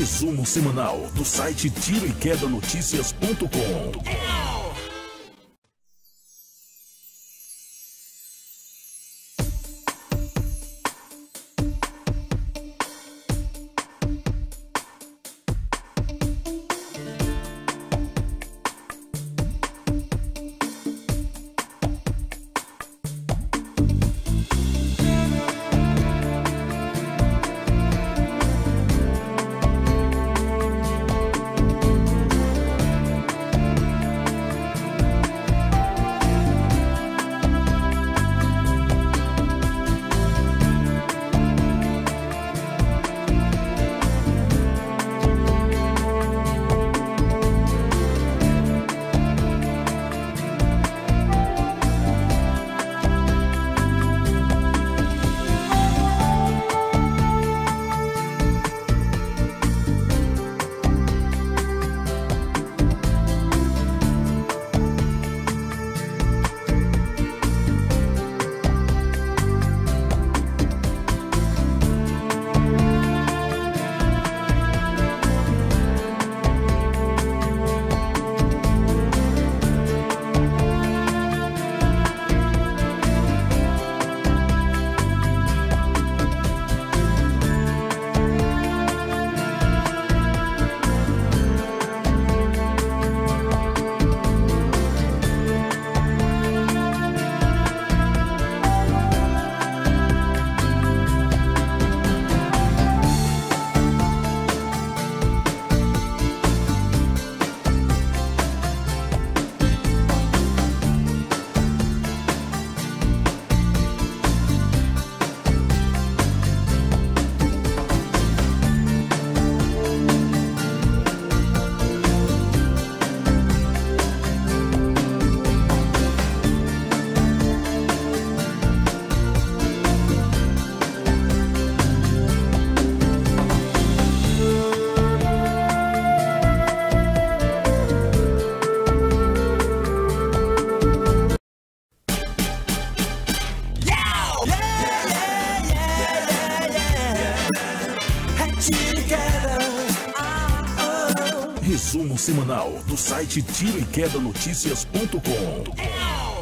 Resumo semanal do site Tiro Resumo semanal do site Tiro Queda Notícias.com.